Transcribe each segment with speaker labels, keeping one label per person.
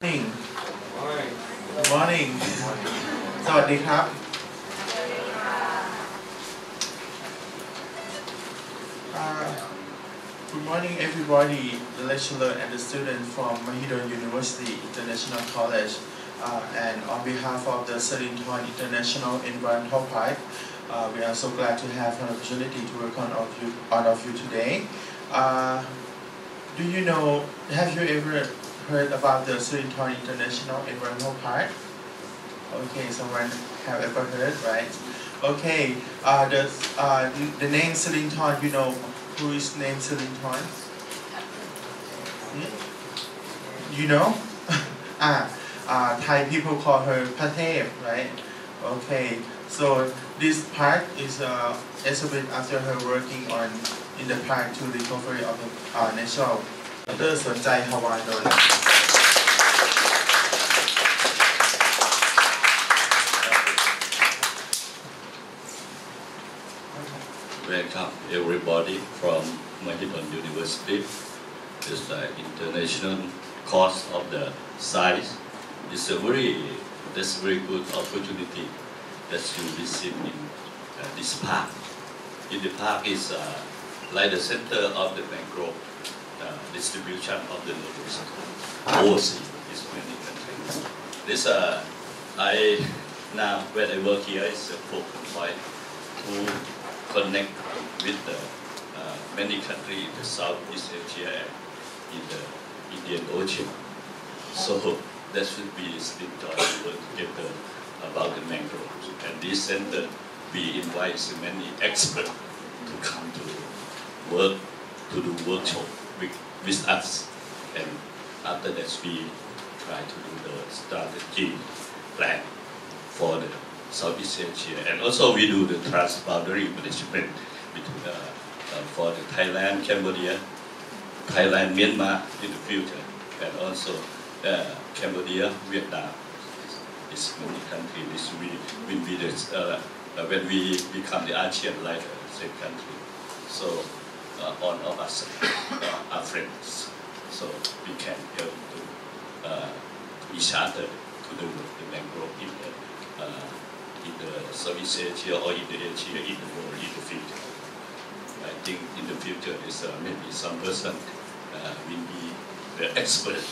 Speaker 1: morning. Good morning. Uh, good morning everybody. The lecturer and the student from Mahidol University International College uh, and on behalf of the Sirindhorn International Environmental Park uh, we are so glad to have an opportunity to work on of you, all of you today. Uh, do you know have you ever heard about the Sirindhorn International Environmental Park? Okay, someone have ever heard, right? Okay, uh, the, uh, the, name Sirindhorn, you know who is named Sirindhorn? Hmm? You know? ah, uh, Thai people call her Phra Thep, right? Okay, so this park is uh, established after her working on in the park to recovery of the uh, natural เตอร์สนใจฮาวายนนท์
Speaker 2: Welcome everybody from Mahidol University. It's the international course of the science. It's a very, that's very good opportunity that you visit in uh, this park. In the park is uh, like the center of the mangrove uh, distribution of the notice. overseas is many countries. This uh, I now when I work here is a focal point to connect with the uh, many countries in the Southeast Asia in the Indian Ocean. So that should be still joyful together about the mangroves. And this center we invite many experts to come to work to do workshop with, us. And after that we try to do the strategy plan for the Southeast Asia. And also we do the transboundary management between, uh, uh, for the Thailand, Cambodia, Thailand, Myanmar in the future, and also uh, Cambodia, Vietnam. It's many countries which we will be the, when we become the ASEAN like uh, same country. So all of us uh, are friends. So we can help to, uh, each other to do the mangrove in the uh, in the Southeast Asia or in the Asia in the world in the future. I think in the future is uh, maybe some person uh, will be the expert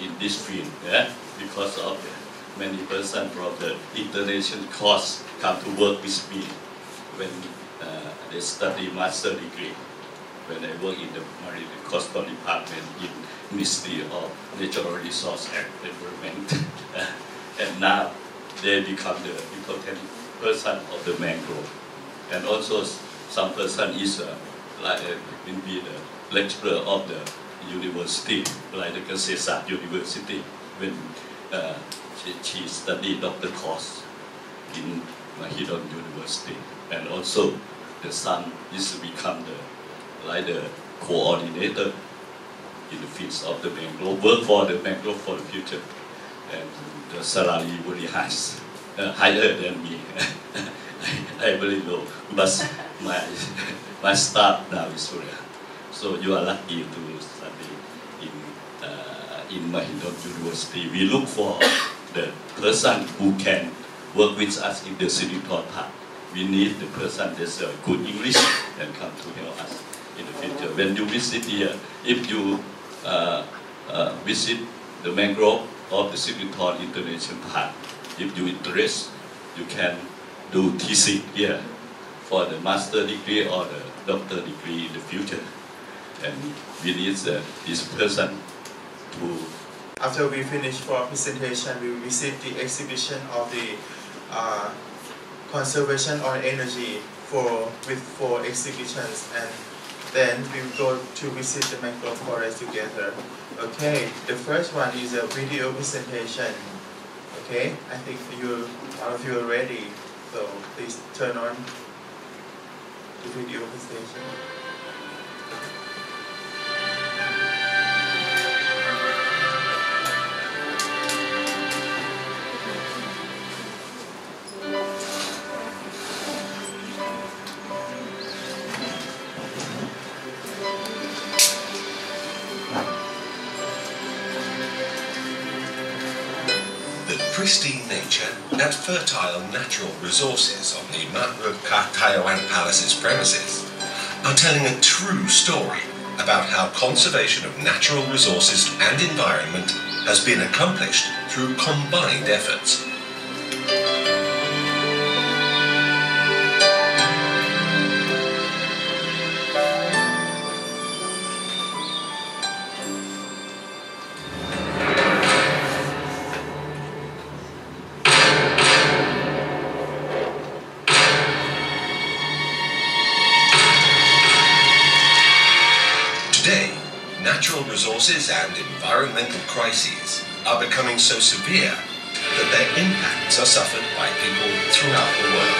Speaker 2: in this field yeah? because of the many person from the international course come to work with me when uh, they study master degree when I work in the Marine Coastal Department in Ministry of Natural Resource and Environment and now they become the important person of the mangrove. And also some person is uh, like uh, will be the lecturer of the university, like the Kasetsart University, when uh, she, she studied doctor course in Mahidol University. And also the son is to become the like the coordinator in the fields of the mangrove, work for the mangrove for the future. And the salary very high, uh, higher than me. I, very low, but my my staff now is high. So you are lucky to study in uh, in University. We look for the person who can work with us in the city part. We need the person that's uh, good English and come to help us in the future. When you visit here, if you uh, uh, visit the mangrove of the Sirindhorn International Park. If you interest, you can do TC here for the master degree or the doctor degree in the future. And we need uh, this person to
Speaker 1: After we finish for our presentation, we visit the exhibition of the uh, conservation or energy for with four exhibitions and then we go to visit the mangrove forest together. Okay, the first one is a video presentation. Okay, I think you all of you are ready. So please turn on the video presentation.
Speaker 3: Fertile natural resources on the Marukatayawan Palace's premises are telling a true story about how conservation of natural resources and environment has been accomplished through combined efforts. And environmental crises are becoming so severe that their impacts are suffered by people throughout the world.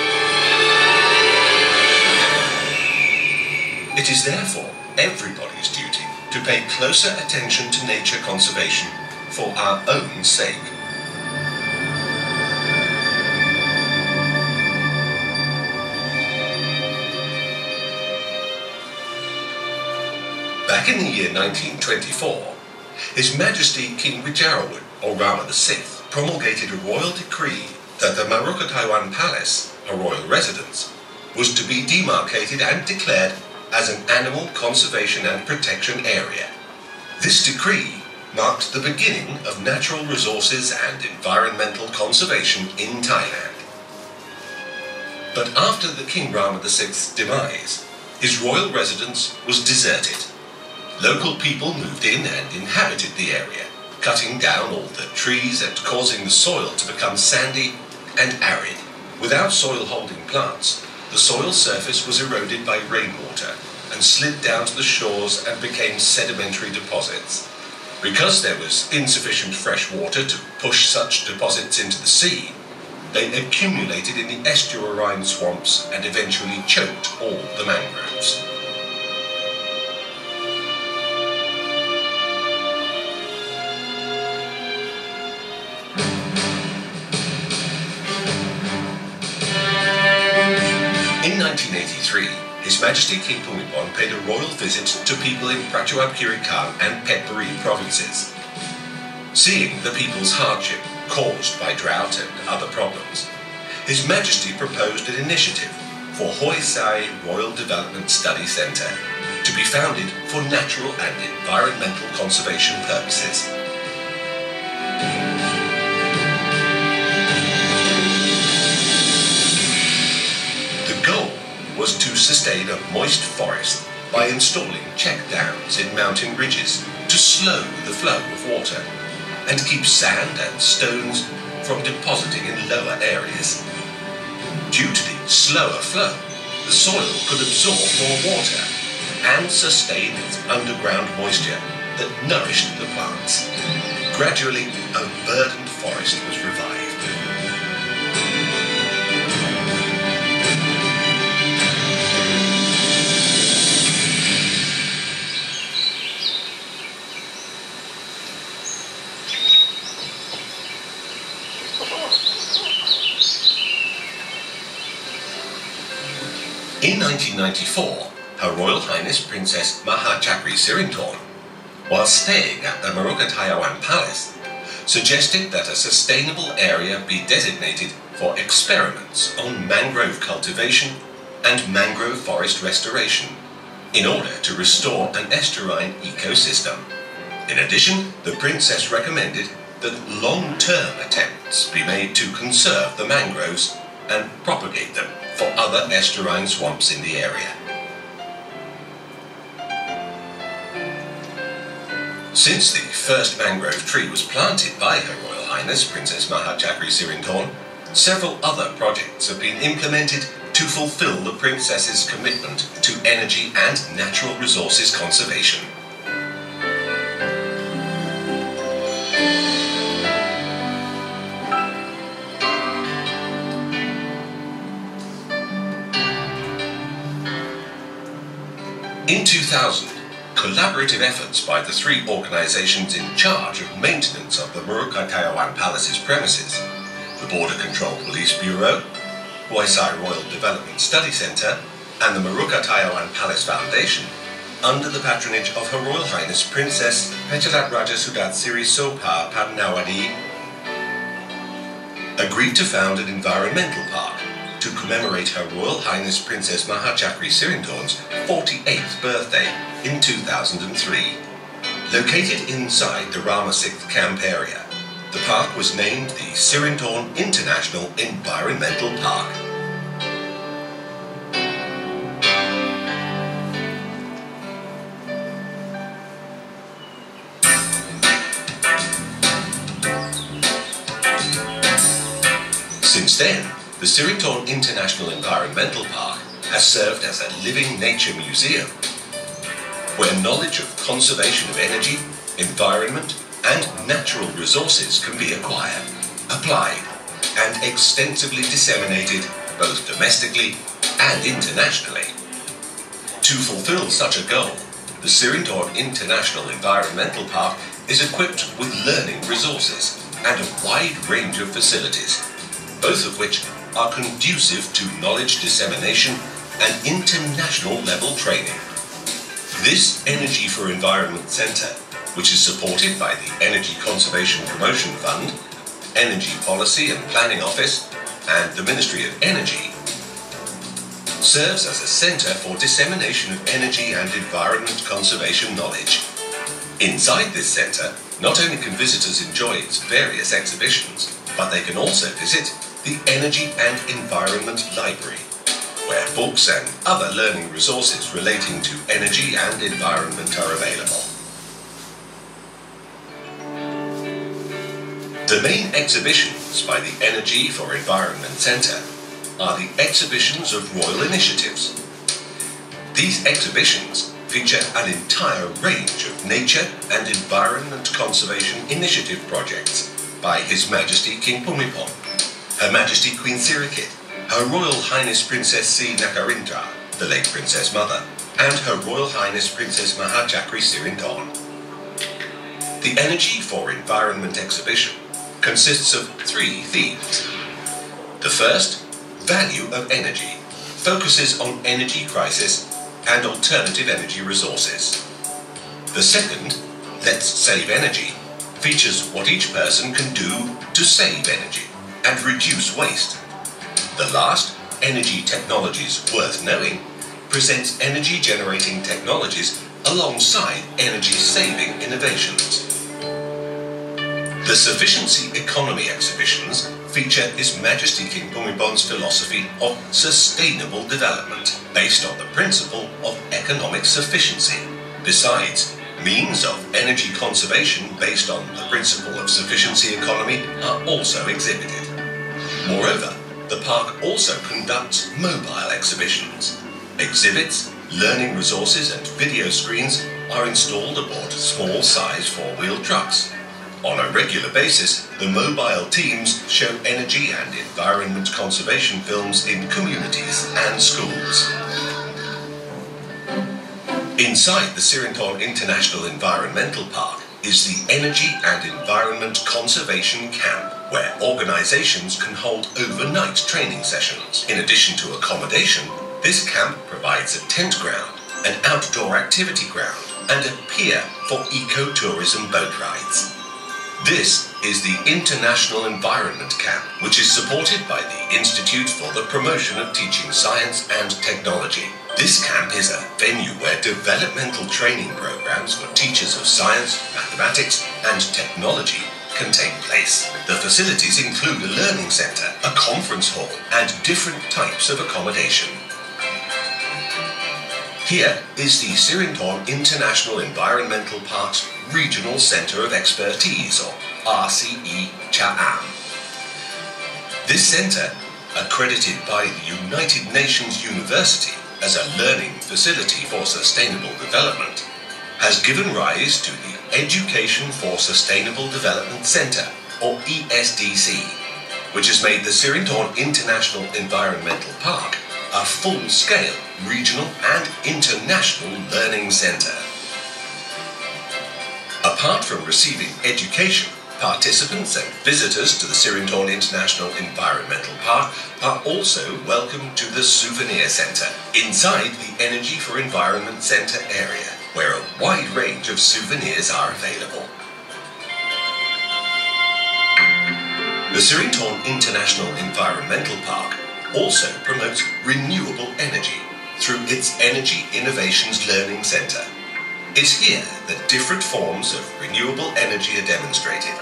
Speaker 3: It is therefore everybody's duty to pay closer attention to nature conservation for our own sake. Back in the year 1924, His Majesty King Vajiravudh, or Rama VI, promulgated a royal decree that the Marukataiwan Palace, a royal residence, was to be demarcated and declared as an animal conservation and protection area. This decree marked the beginning of natural resources and environmental conservation in Thailand. But after the King Rama VI's demise, his royal residence was deserted. Local people moved in and inhabited the area, cutting down all the trees and causing the soil to become sandy and arid. Without soil holding plants, the soil surface was eroded by rainwater and slid down to the shores and became sedimentary deposits. Because there was insufficient fresh water to push such deposits into the sea, they accumulated in the estuarine swamps and eventually choked all the mangroves. 1983, His Majesty King Bhumibol paid a royal visit to people in Prachuap Khiri Khan and Phetchaburi provinces. Seeing the people's hardship caused by drought and other problems, His Majesty proposed an initiative for Huai Sai Royal Development Study Centre to be founded for natural and environmental conservation purposes. Sustain a moist forest by installing check dams in mountain ridges to slow the flow of water and keep sand and stones from depositing in lower areas. Due to the slower flow, the soil could absorb more water and sustain its underground moisture that nourished the plants. Gradually, a verdant forest was revived. 1994, Her Royal Highness Princess Maha Chakri while staying at the Marukatayawan Palace, suggested that a sustainable area be designated for experiments on mangrove cultivation and mangrove forest restoration in order to restore an estuarine ecosystem. In addition, the princess recommended that long-term attempts be made to conserve the mangroves and propagate them for other estuarine swamps in the area. Since the first mangrove tree was planted by Her Royal Highness Princess Mahachakri Sirindhorn, several other projects have been implemented to fulfill the princess's commitment to energy and natural resources conservation. In 2000, collaborative efforts by the three organizations in charge of maintenance of the Murukatayawan Palace's premises, the Border Control Police Bureau, Huai Sai Royal Development Study Centre, and the Murukatayawan Palace Foundation, under the patronage of Her Royal Highness Princess Pechalat Raja Sudat Siri Sopa Padnawadi, agreed to found an environmental park commemorate Her Royal Highness Princess Mahachakri Sirindhorn's 48th birthday in 2003. Located inside the Rama 6th camp area, the park was named the Sirindhorn International Environmental Park. Since then, the Sirindhorn International Environmental Park has served as a living nature museum where knowledge of conservation of energy, environment and natural resources can be acquired, applied and extensively disseminated both domestically and internationally. To fulfill such a goal, the Sirindhorn International Environmental Park is equipped with learning resources and a wide range of facilities, both of which are conducive to knowledge dissemination and international level training. This Energy for Environment Centre, which is supported by the Energy Conservation Promotion Fund, Energy Policy and Planning Office, and the Ministry of Energy, serves as a centre for dissemination of energy and environment conservation knowledge. Inside this centre, not only can visitors enjoy its various exhibitions, but they can also visit the Energy and Environment Library, where books and other learning resources relating to energy and environment are available. The main exhibitions by the Energy for Environment Centre are the exhibitions of Royal Initiatives. These exhibitions feature an entire range of nature and environment conservation initiative projects by His Majesty King Bhumibol, Her Majesty Queen Sirikit, Her Royal Highness Princess Srinagarindra, the late Princess Mother, and Her Royal Highness Princess Mahachakri Sirindhorn. The Energy for Environment exhibition consists of three themes. The first, Value of Energy, focuses on energy crisis and alternative energy resources. The second, Let's Save Energy, features what each person can do to save energy and reduce waste. The last, Energy Technologies Worth Knowing, presents energy generating technologies alongside energy saving innovations. The Sufficiency Economy exhibitions feature His Majesty King Bhumibol's philosophy of sustainable development based on the principle of economic sufficiency. Besides, means of energy conservation based on the principle of sufficiency economy are also exhibited. Moreover, the park also conducts mobile exhibitions. Exhibits, learning resources and video screens are installed aboard small size four-wheel trucks on a regular basis, the mobile teams show energy and environment conservation films in communities and schools. Inside the Sirindhorn International Environmental Park is the Energy and Environment Conservation Camp, where organizations can hold overnight training sessions. In addition to accommodation, this camp provides a tent ground, an outdoor activity ground, and a pier for eco-tourism boat rides. This is the International Environment Camp, which is supported by the Institute for the Promotion of Teaching Science and Technology. This camp is a venue where developmental training programs for teachers of science, mathematics, and technology can take place. The facilities include a learning centre, a conference hall, and different types of accommodation. Here is the Sirindhorn International Environmental Park's Regional Centre of Expertise, or RCE Cha'am. This centre, accredited by the United Nations University as a learning facility for sustainable development, has given rise to the Education for Sustainable Development Centre, or ESDC, which has made the Sirindhorn International Environmental Park a full-scale regional and international learning centre. Apart from receiving education, participants and visitors to the Sirindhorn International Environmental Park are also welcome to the Souvenir Centre inside the Energy for Environment Centre area, where a wide range of souvenirs are available. The Sirindhorn International Environmental Park also promotes renewable energy through its Energy Innovations Learning Centre. It's here that different forms of renewable energy are demonstrated,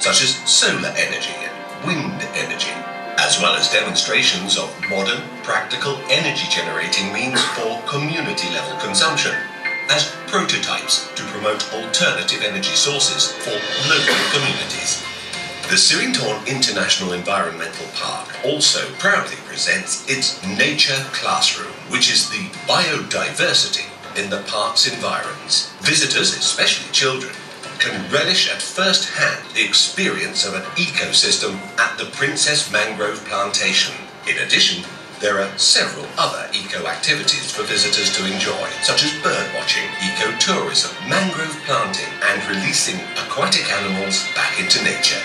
Speaker 3: such as solar energy and wind energy, as well as demonstrations of modern, practical energy generating means for community level consumption, as prototypes to promote alternative energy sources for local communities. The Sirindhorn International Environmental Park also proudly presents its Nature Classroom, which is the biodiversity in the park's environs. Visitors, especially children, can relish at first hand the experience of an ecosystem at the Princess Mangrove Plantation. In addition, there are several other eco activities for visitors to enjoy, such as bird watching, ecotourism, mangrove planting, and releasing aquatic animals back into nature.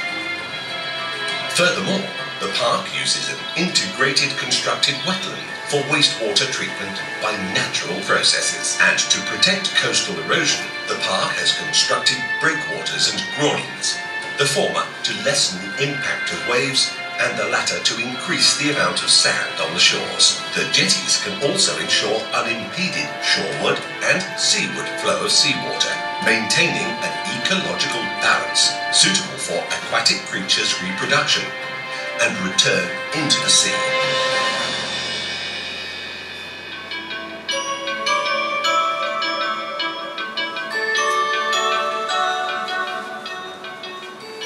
Speaker 3: Furthermore, the park uses an integrated constructed wetland for wastewater treatment by natural processes. And to protect coastal erosion, the park has constructed breakwaters and groins, the former to lessen the impact of waves and the latter to increase the amount of sand on the shores. The jetties can also ensure unimpeded shoreward and seaward flow of seawater, maintaining an ecological balance suitable for aquatic creatures' reproduction and return into the sea.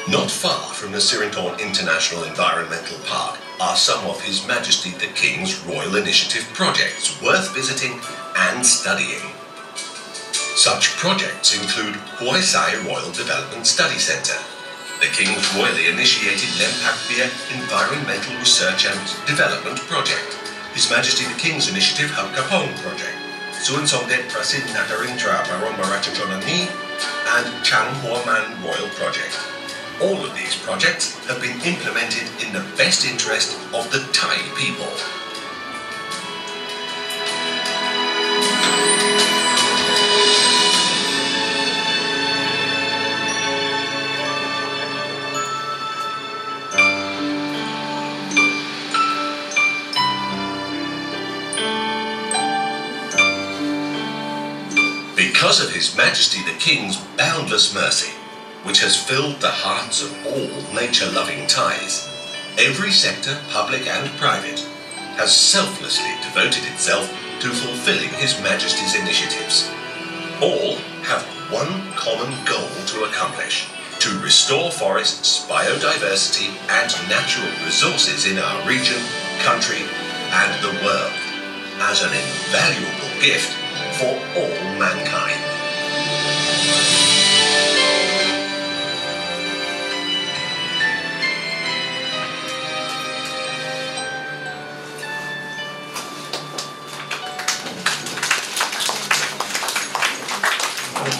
Speaker 3: Not far from the Sirindhorn International Environmental Park are some of His Majesty the King's Royal Initiative projects worth visiting and studying. Such projects include Huai Sai Royal Development Study Centre, the King's royally initiated Lempakbia Environmental Research and Development Project, His Majesty the King's Initiative Hub Kapong Project, Suan Somdet Prasid Natarindra Baromarachachonani, and Chang Huaman Royal Project. All of these projects have been implemented in the best interest of the Thai people. Because of His Majesty the King's boundless mercy, which has filled the hearts of all nature-loving Thais, every sector, public and private, has selflessly devoted itself to fulfilling His Majesty's initiatives. All have one common goal to accomplish, to restore forests, biodiversity and natural resources in our region, country and the world as an invaluable gift for all mankind.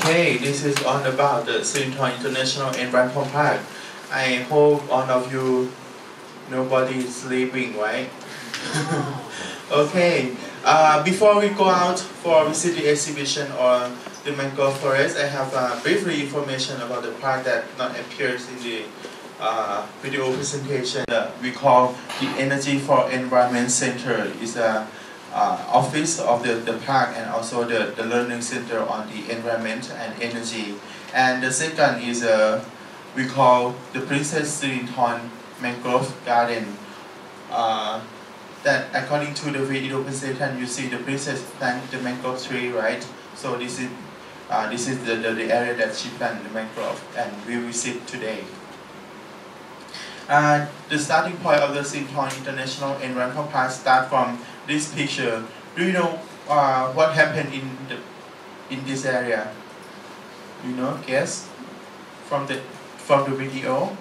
Speaker 1: Okay, this is all about the Sirindhorn International Environmental Park. I hope all of you, nobody is sleeping, right? okay, uh, before we go out for visit the exhibition or the mangrove forest, I have uh, briefly information about the park that not appears in the uh, video presentation. We call the Energy for Environment Center. is a uh, office of the, the park and also the, the learning center on the environment and energy. And the second is uh, we call the Princess Sirindhorn Mangrove Garden. Uh, that according to the video presentation, you see the princess plant the mangrove tree, right? So this is uh, this is the, the, the area that she planted the mangrove and we visit today. Uh, the starting point of the Sirindhorn International Environmental Park start from this picture. Do you know uh, what happened in the in this area? You know, guess from the from the video.